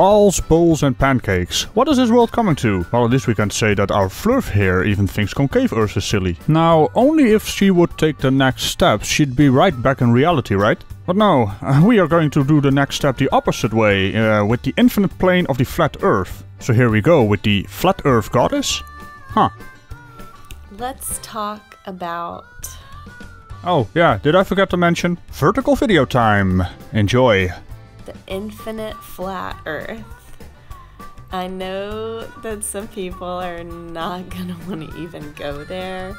Balls, bowls and pancakes. What is this world coming to? Well, at least we can say that our Flurf here even thinks concave Earth is silly. Now, only if she would take the next step, she'd be right back in reality, right? But no, we are going to do the next step the opposite way, uh, with the infinite plane of the flat Earth. So here we go with the flat Earth goddess. Huh. Let's talk about. Oh, yeah, did I forget to mention? Vertical video time. Enjoy. The infinite flat Earth. I know that some people are not gonna want to even go there.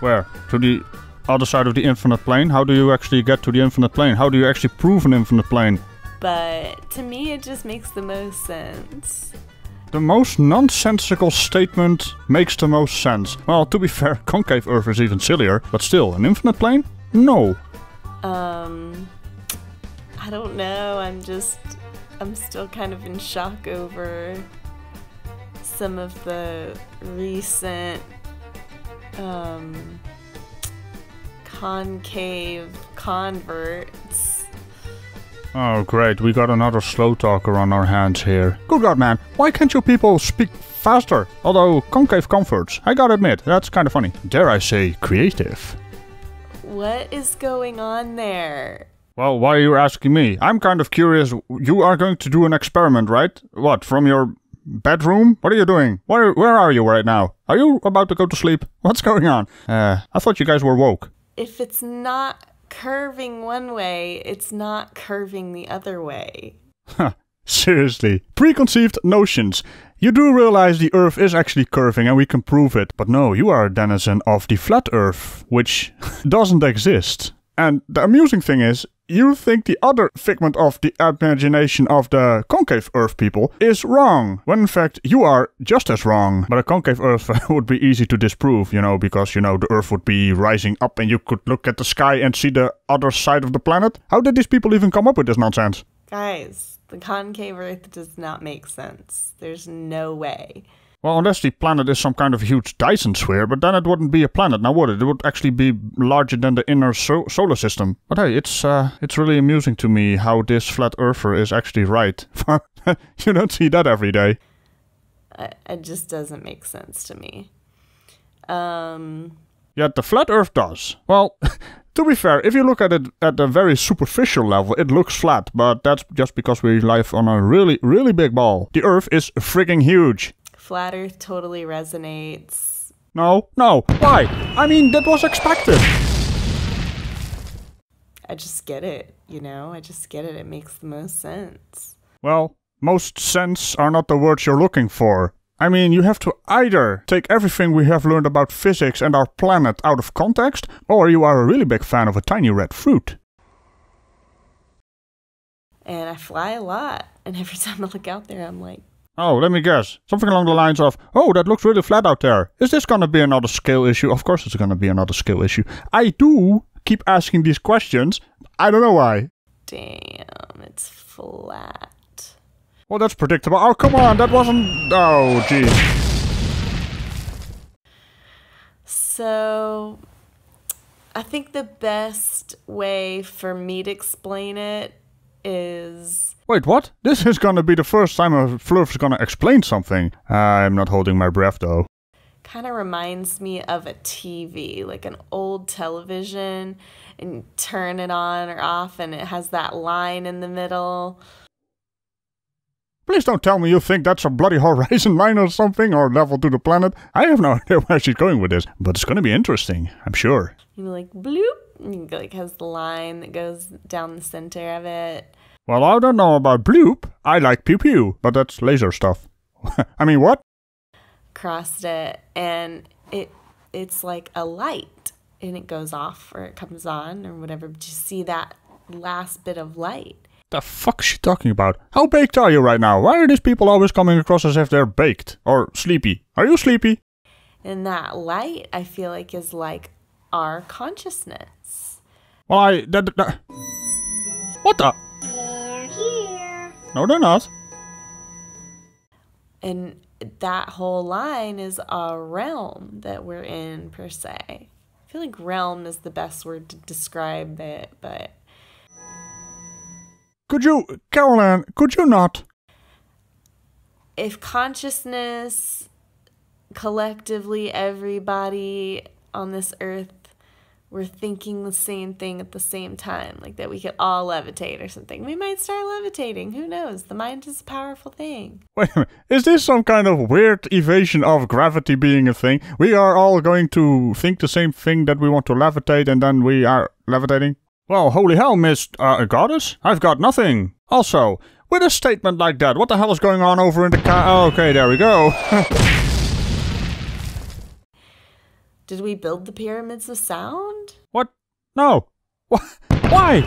Where? To the other side of the infinite plane? How do you actually get to the infinite plane? How do you actually prove an infinite plane? But to me, it just makes the most sense. The most nonsensical statement makes the most sense. Well, to be fair, concave Earth is even sillier, but still, an infinite plane? No. Um, I don't know. I'm just, I'm still kind of in shock over some of the recent um, concave converts. Oh, great, we got another slow talker on our hands here. Good god, man, why can't you people speak faster? Although, concave converts, I gotta admit, that's kind of funny. Dare I say, creative. What is going on there? Well, why are you asking me? I'm kind of curious. You are going to do an experiment, right? What, from your bedroom? What are you doing? Where, where are you right now? Are you about to go to sleep? What's going on? Uh, I thought you guys were woke. If it's not curving one way, it's not curving the other way. Seriously. Preconceived notions. You do realize the Earth is actually curving and we can prove it, but no, you are a denizen of the flat Earth, which doesn't exist. And the amusing thing is, you think the other figment of the imagination of the concave Earth people is wrong, when in fact you are just as wrong. But a concave Earth would be easy to disprove, you know, because, you know, the Earth would be rising up and you could look at the sky and see the other side of the planet. How did these people even come up with this nonsense? Guys, the concave Earth does not make sense. There's no way. Well, unless the planet is some kind of huge Dyson sphere, but then it wouldn't be a planet, now would it? It would actually be larger than the inner so- solar system. But hey, it's uh, it's really amusing to me how this flat earther is actually right. you don't see that every day. It just doesn't make sense to me. Um, Yet the flat Earth does. Well, to be fair, if you look at it at a very superficial level, it looks flat, but that's just because we live on a really, really big ball. The Earth is frigging huge. Flat Earth totally resonates. No, no, why? I mean, that was expected. I just get it, you know? I just get it. It makes the most sense. Well, most sense are not the words you're looking for. I mean, you have to either take everything we have learned about physics and our planet out of context, or you are a really big fan of a tiny red fruit. And I fly a lot. And every time I look out there, I'm like, Oh, let me guess. Something along the lines of, oh, that looks really flat out there. Is this gonna be another skill issue? Of course it's gonna be another skill issue. I do keep asking these questions. I don't know why. damn, it's flat. Well, that's predictable. Oh, come on, that wasn't... Oh, jeez. So, I think the best way for me to explain it is Wait, what? This is gonna be the first time a Flurf's gonna explain something. I'm not holding my breath, though. kind of reminds me of a TV, like an old television, and you turn it on or off, and it has that line in the middle. Please don't tell me you think that's a bloody horizon line or something, or level to the planet. I have no idea where she's going with this, but it's gonna be interesting, I'm sure. You know, like bloop, and like has the line that goes down the center of it. Well, I don't know about bloop. I like pew pew, but that's laser stuff. I mean, what? crossed it and it it's like a light and it goes off or it comes on or whatever but you see that last bit of light The fuck is she talking about? How baked are you right now? Why are these people always coming across as if they're baked? Or sleepy? Are you sleepy? and that light i feel like is like our consciousness Well, I. That, that, what the? No, they're not. and that whole line is a realm that we're in per se i feel like realm is the best word to describe it but Could you, Caroline, could you not? if consciousness collectively everybody on this earth were thinking the same thing at the same time, like that we could all levitate or something. We might start levitating. Who knows? The mind is a powerful thing. Wait a minute. Is this some kind of weird evasion of gravity being a thing? We are all going to think the same thing that we want to levitate and then we are levitating? Well, holy hell, Miss uh, Goddess. I've got nothing. Also, with a statement like that, what the hell is going on over in the car? Oh, okay, there we go. Did we build the pyramids of sound? what? No. Wh- Why?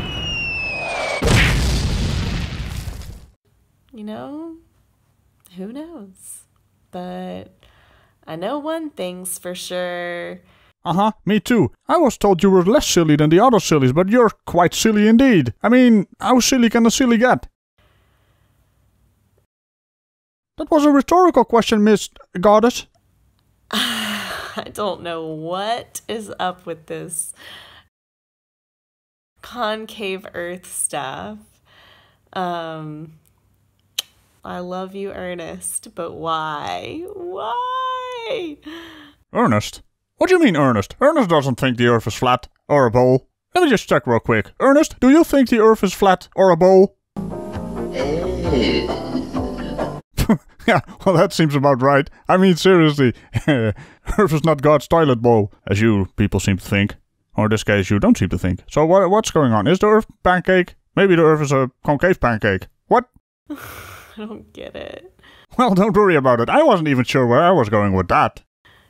You know, who knows? But I know one thing's for sure. Uh huh, me too. I was told you were less silly than the other sillies, but you're quite silly indeed. I mean, how silly can a silly get? That was a rhetorical question, Miss Goddess. I don't know what is up with this concave earth stuff. Um I love you, Ernest, but why? Why? Ernest? What do you mean, Ernest? Ernest doesn't think the Earth is flat or a bowl. Let me just check real quick. Ernest, do you think the Earth is flat or a bowl? yeah, well, that seems about right. I mean, seriously, Earth is not God's toilet bowl, as you people seem to think. Or in this case, you don't seem to think. So what, what's going on? Is the Earth pancake? Maybe the Earth is a concave pancake. What? I don't get it. Well, don't worry about it. I wasn't even sure where I was going with that.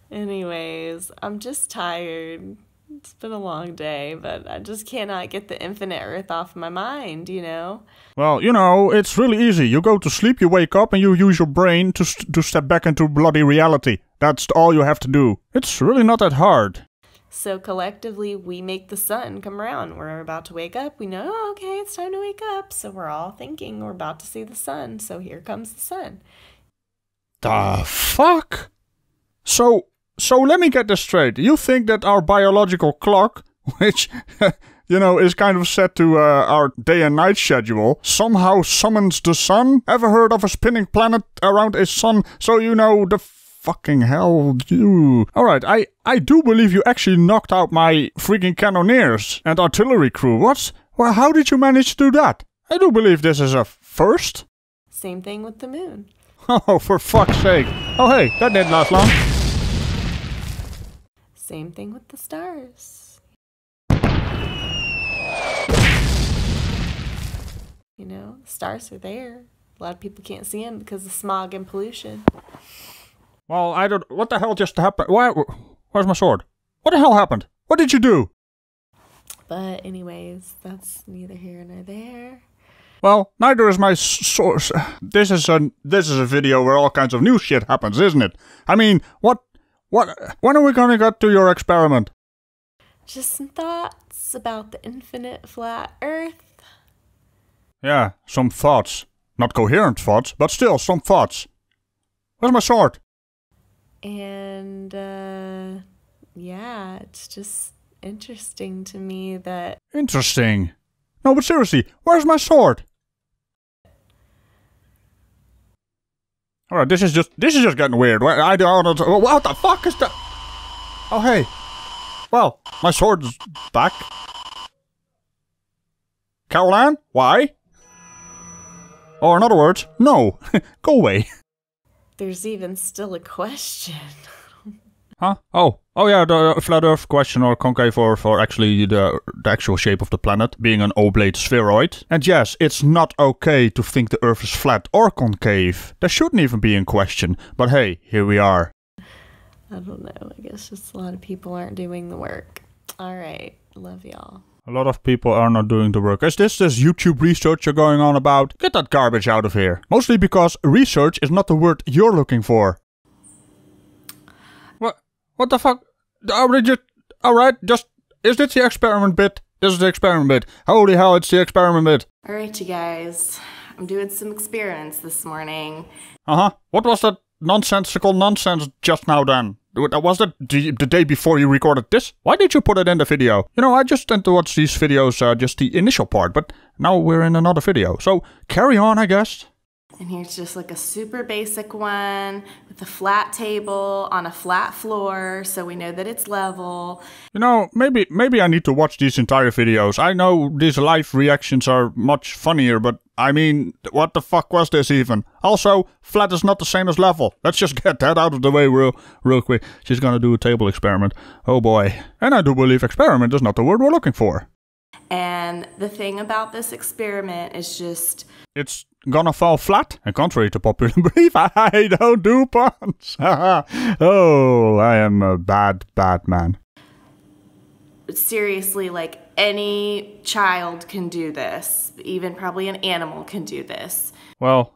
Anyways, I'm just tired. It's been a long day, but I just cannot get the infinite earth off my mind, you know? Well, you know, it's really easy. You go to sleep, you wake up, and you use your brain to, st- to step back into bloody reality. That's all you have to do. It's really not that hard. So collectively, we make the sun come around. We're about to wake up. We know, oh, okay, it's time to wake up. So we're all thinking we're about to see the sun. So here comes the sun. The fuck? So, so let me get this straight. You think that our biological clock, which, you know, is kind of set to uh, our day and night schedule, somehow summons the sun? Ever heard of a spinning planet around a sun? So you know the fucking hell you. Alright, I, I do believe you actually knocked out my freaking cannoneers and artillery crew. What's. Well, how did you manage to do that? I do believe this is a first. Same thing with the moon. Oh, for fuck's sake. Oh, hey, that didn't last long. Same thing with the stars. You know, the stars are there. A lot of people can't see them because of smog and pollution. Well, I don't. What the hell just happened? Why? Where's my sword? What the hell happened? What did you do? But, anyways, that's neither here nor there. Well, neither is my source. This is a this is a video where all kinds of new shit happens, isn't it? I mean, what, what? When are we gonna get to your experiment? Just some thoughts about the infinite flat earth. Yeah, some thoughts, not coherent thoughts, but still some thoughts. Where's my sword? And, uh, yeah, it's just interesting to me that Interesting. No, but seriously, where's my sword? All right, this is just this is just getting weird. I don't. know- What the fuck is that? Oh hey. Well, my sword's back. Caroline, why? Or in other words, no. Go away. there's even still a question. Huh? Oh, oh yeah, the uh, flat Earth question or concave Earth or actually the the actual shape of the planet being an oblate spheroid. And yes, it's not okay to think the Earth is flat or concave. That shouldn't even be in question. But hey, here we are. I don't know. I guess just a lot of people aren't doing the work. All right. Love y'all. A lot of people are not doing the work. Is this this YouTube research you're going on about? Get that garbage out of here. Mostly because research is not the word you're looking for. What? What the fuck? We just all right? Just is this the experiment bit? This is the experiment bit. Holy hell! It's the experiment bit. All right, you guys. I'm doing some experiments this morning. Uh huh. What was that nonsensical nonsense just now then? Was that the, the day before you recorded this? Why did you put it in the video? You know, I just tend to watch these videos, uh, just the initial part, but now we're in another video. So carry on, I guess. And here's just like a super basic one with a flat table on a flat floor so we know that it's level. You know, maybe maybe I need to watch these entire videos. I know these live reactions are much funnier, but I mean, what the fuck was this even? Also, flat is not the same as level. Let's just get that out of the way real real quick. She's gonna do a table experiment. Oh boy. And I do believe experiment is not the word we're looking for. And the thing about this experiment is just It's gonna fall flat. And contrary to popular belief, I don't do puns. oh, I am a bad, bad man. seriously like any child can do this, even probably an animal can do this. Well,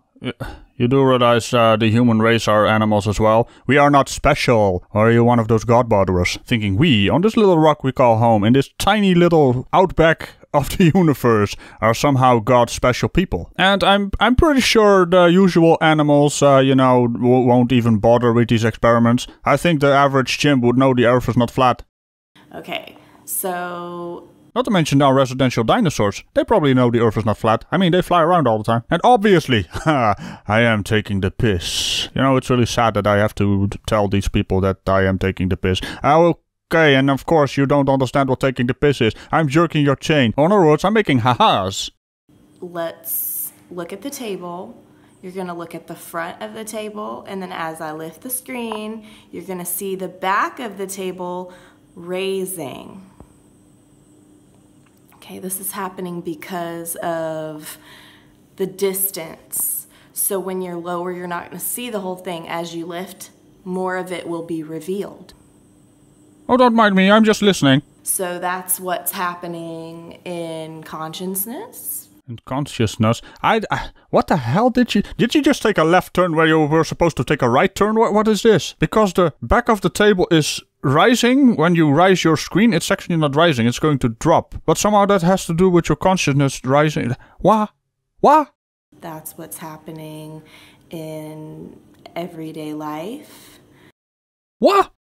you do realize uh, the human race are animals as well. We are not special. Or are you one of those god botherers thinking we, on this little rock we call home, in this tiny little outback of the universe, are somehow God's special people? And I'm I'm pretty sure the usual animals, uh, you know, w- won't even bother with these experiments. I think the average chimp would know the Earth is not flat. Okay, so Not to mention our residential dinosaurs. They probably know the Earth is not flat. I mean, they fly around all the time. And obviously, I am taking the piss. You know, it's really sad that I have to tell these people that I am taking the piss. Uh, okay, and of course, you don't understand what taking the piss is. I'm jerking your chain. In other words, I'm making ha-has. let's look at the table. You're to look at the front of the table, and then as I lift the screen, you're to see the back of the table raising. Okay, this is happening because of the distance. So when you're lower, you're not to see the whole thing. As you lift, more of it will be revealed. Oh, don't mind me. I'm just listening. So that's what's happening in consciousness. In consciousness. I, I. What the hell did you. Did you just take a left turn where you were supposed to take a right turn? What, what is this? Because the back of the table is rising. When you rise your screen, it's actually not rising, it's going to drop. But somehow that has to do with your consciousness rising. What? What? That's what's happening in everyday life. What?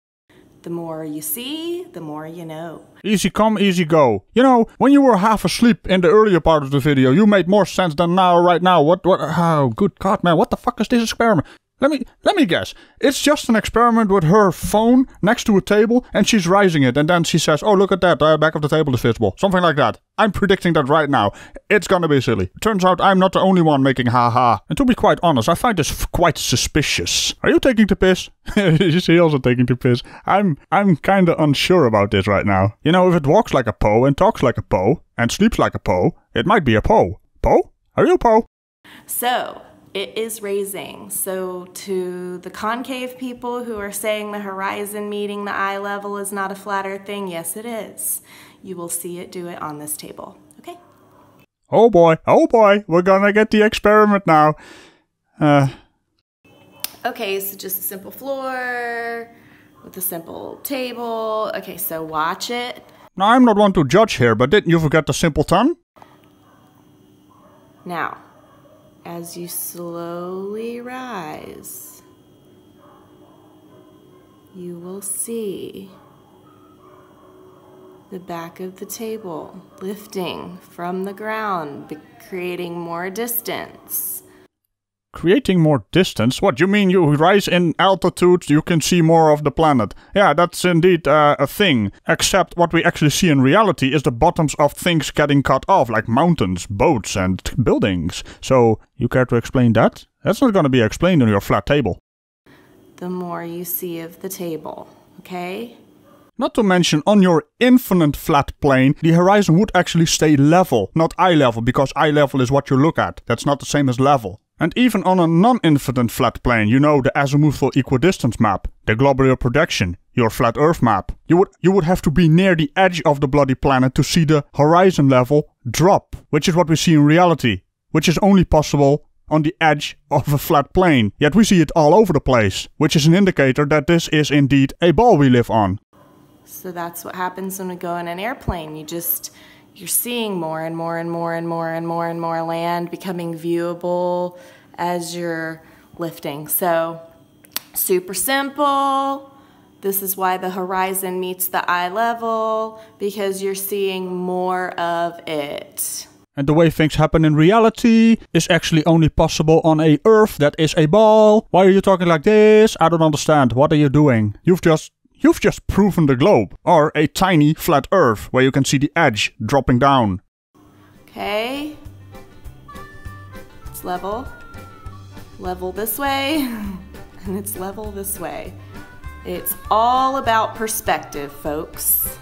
The more you see, the more you know. Easy come, easy go. You know, when you were half asleep in the earlier part of the video, you made more sense than now, right now. What, what, oh, good God, man, what the fuck is this experiment? Let me, let me guess. It's just an experiment with her phone next to a table, and she's rising it, and then she says, oh, look at that, the back of the table is visible. Something like that. I'm predicting that right now. It's gonna be silly. Turns out I'm not the only one making haha. And to be quite honest, I find this quite suspicious. Are you taking the piss? Is she also taking the piss? I'm, I'm kinda unsure about this right now. You know, if it walks like a Poe and talks like a Poe and sleeps like a Poe, it might be a Poe. Poe? Are you a Poe? So, it is raising. So, to the concave people who are saying the horizon meeting the eye level is not a flat earth thing, yes, it is. You will see it do it on this table. Okay? Oh boy, oh boy, we're gonna get the experiment now. Uh, Okay, so just a simple floor with a simple table. Okay, so watch it. now I'm not one to judge here, but didn't you forget the simple simpleton? Now, as you slowly rise, you will see the back of the table lifting from the ground, creating more distance. Creating more distance? What, you mean you rise in altitude, you can see more of the planet? Yeah, that's indeed uh, a thing. Except what we actually see in reality is the bottoms of things getting cut off, like mountains, boats, and buildings. So, you care to explain that? That's not gonna be explained on your flat table. The more you see of the table, okay? Not to mention, on your infinite flat plane, the horizon would actually stay level, not eye level, because eye level is what you look at. That's not the same as level. And even on a non-infinite flat plane, you know the azimuthal equidistance map, the globular projection, your flat Earth map. You would you would have to be near the edge of the bloody planet to see the horizon level drop, which is what we see in reality, which is only possible on the edge of a flat plane. Yet we see it all over the place, which is an indicator that this is indeed a ball we live on. So that's what happens when we go in an airplane. You just you're seeing more and more and more and more and more and more land becoming viewable as you're lifting. So super simple. This is why the horizon meets the eye level because you're seeing more of it. and the way things happen in reality is actually only possible on a Earth that is a ball. Why are you talking like this? I don't understand. What are you doing? You've just You've just proven the globe, or a tiny flat Earth where you can see the edge dropping down. Okay. It's level. Level this way. And it's level this way. It's all about perspective, folks.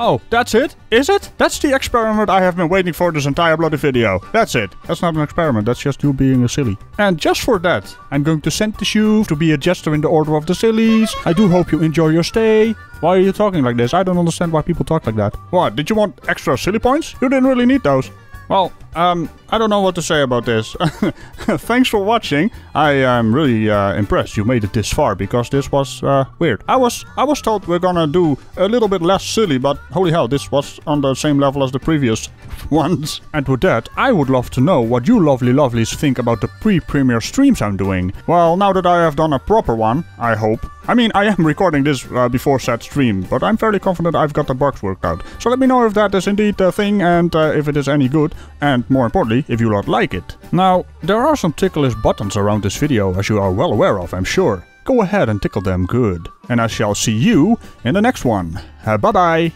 Oh, that's it? Is it? That's the experiment I have been waiting for this entire bloody video. That's it. That's not an experiment, that's just you being a silly. And just for that, I'm going to sentence you to be a jester in the Order of the Sillies. I do hope you enjoy your stay. Why are you talking like this? I don't understand why people talk like that. What, did you want extra silly points? You didn't really need those. Well, um, I don't know what to say about this. Thanks for watching. I am really uh, impressed you made it this far because this was uh, weird. I was I was told we're gonna do a little bit less silly, but holy hell, this was on the same level as the previous ones. And with that, I would love to know what you lovely lovelies think about the pre-premiere streams I'm doing. Well, now that I have done a proper one, I hope. I mean, I am recording this uh, before said stream, but I'm fairly confident I've got the bugs worked out. So let me know if that is indeed a thing and uh, if it is any good, and more importantly, if you lot like it. Now, there are some ticklish buttons around this video, as you are well aware of, I'm sure. Go ahead and tickle them good. And I shall see you in the next one. Uh, bye bye.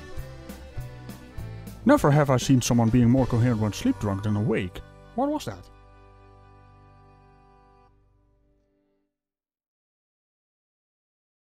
Never have I seen someone being more coherent when sleep drunk than awake. What was that?